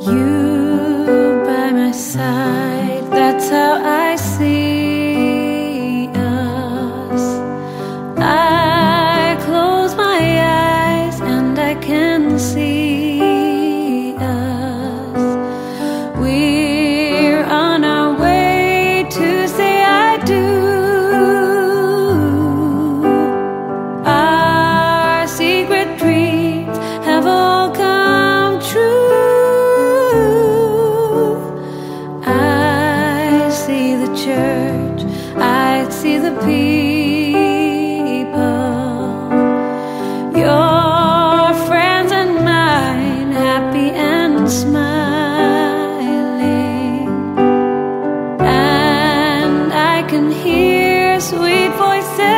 You see the people, your friends and mine, happy and smiling. And I can hear sweet voices.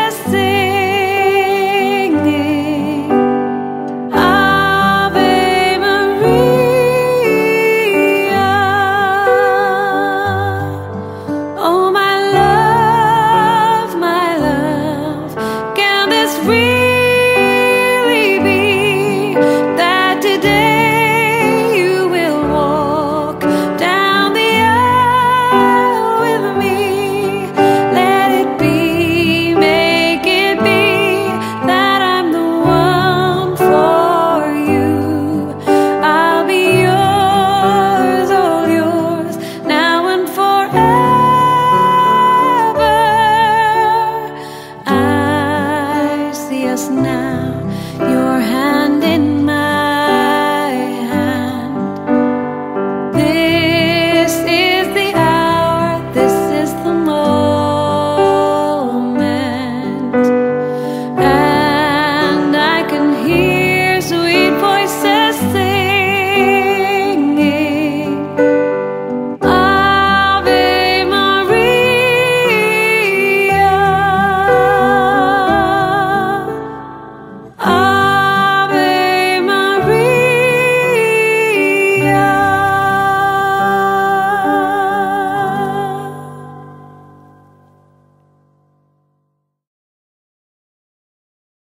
now.